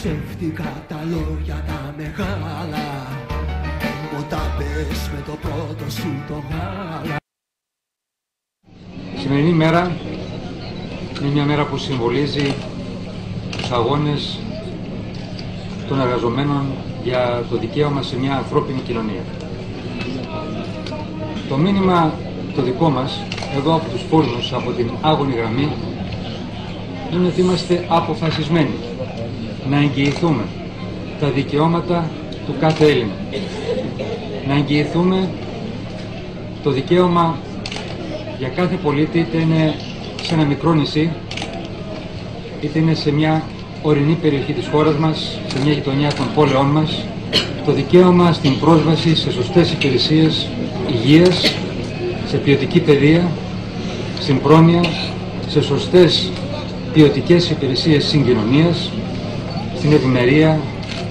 ψεύτικα τα λόγια τα μεγάλα. Μου τα πες με το πρώτο σου το γάλα. Η σημερινή μέρα είναι μια μέρα που συμβολίζει τους αγώνες των εργαζομένων για το δικαίωμα σε μια ανθρώπινη κοινωνία. Το μήνυμα το δικό μας, εδώ από τους φούρνους, από την άγωνη γραμμή, είναι ότι είμαστε αποφασισμένοι να εγγυηθούμε τα δικαιώματα του κάθε Έλληνα. Να εγγυηθούμε το δικαίωμα για κάθε πολίτη, είτε είναι σε ένα μικρό νησί, είτε είναι σε μια ορεινή περιοχή της χώρας μας, σε μια γειτονιά των πόλεων μας, το δικαίωμα στην πρόσβαση σε σωστές υπηρεσίες υγείας, σε ποιοτική παιδεία, στην πρόνοια, σε σωστές ποιοτικές υπηρεσίες συγκοινωνίας, στην ευημερία,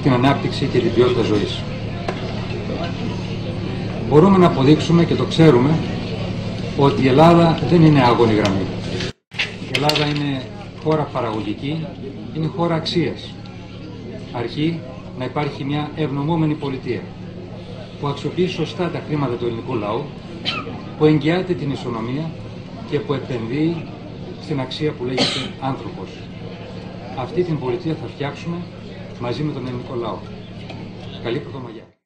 την ανάπτυξη και την ποιότητα ζωής. Μπορούμε να αποδείξουμε και το ξέρουμε ότι η Ελλάδα δεν είναι άγωνη γραμμή. Η Ελλάδα είναι χώρα παραγωγική, είναι χώρα αξίας. Αρχεί να υπάρχει μια ευνομούμενη πολιτεία που αξιοποιεί σωστά τα χρήματα του ελληνικού λαού, που εγγυάται την ισονομία και που επενδύει στην αξία που λέγεται άνθρωπος. Αυτή την πολιτεία θα φτιάξουμε μαζί με τον ελληνικό λαό. Καλή πρωτομαγιά.